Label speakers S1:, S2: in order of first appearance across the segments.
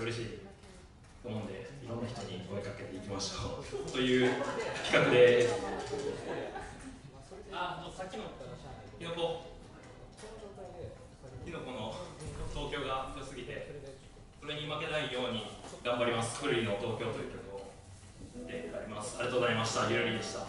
S1: ってくれたらめっちゃ嬉しいと思うんでいろんな人に声かけていきましょう。という企画で。すあもうさっきのキノコキノコの東京が良すぎてそれに負けないように頑張ります「古いの東京」という曲を。でやります。ありがとうございました。ゆるりでした。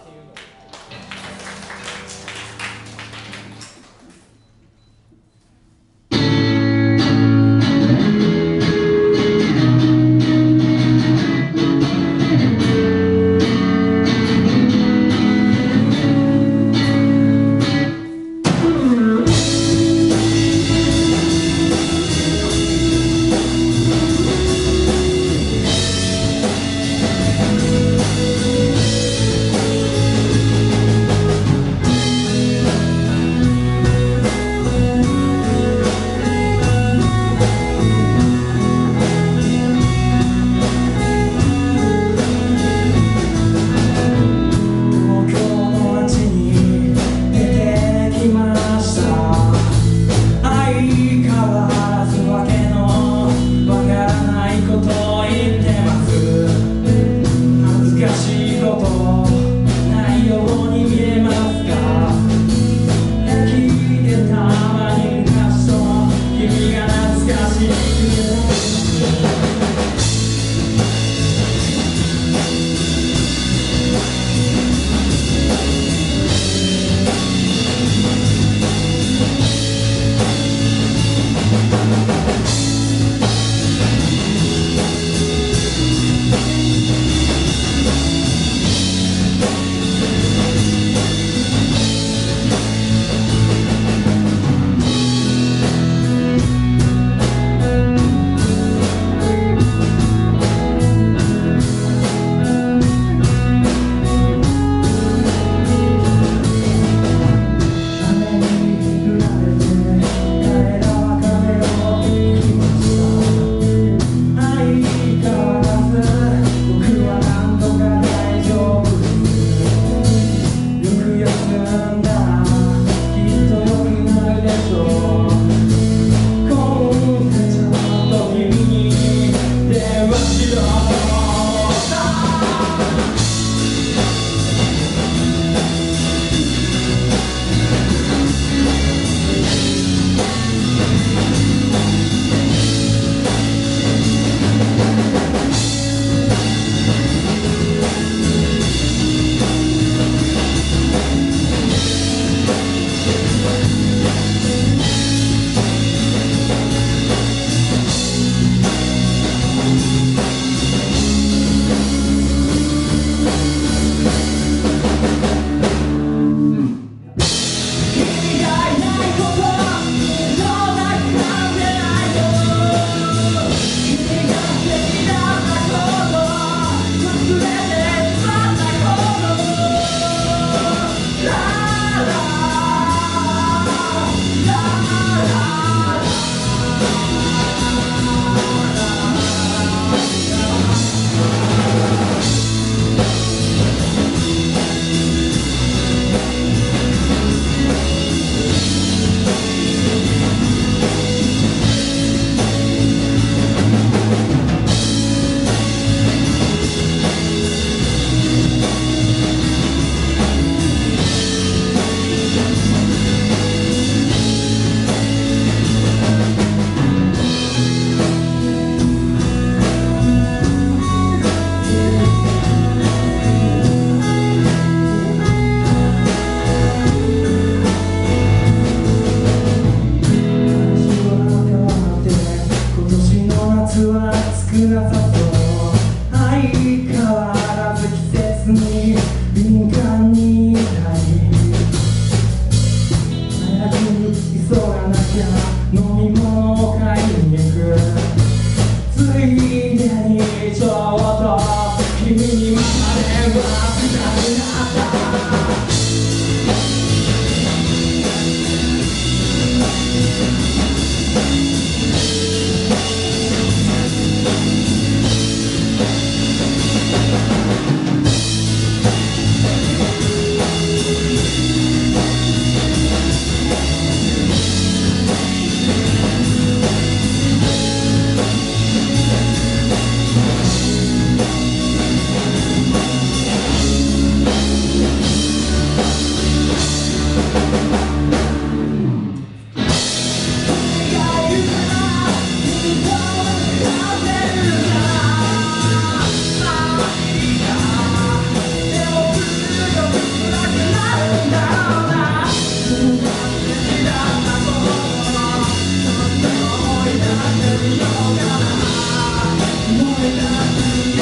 S1: Yeah.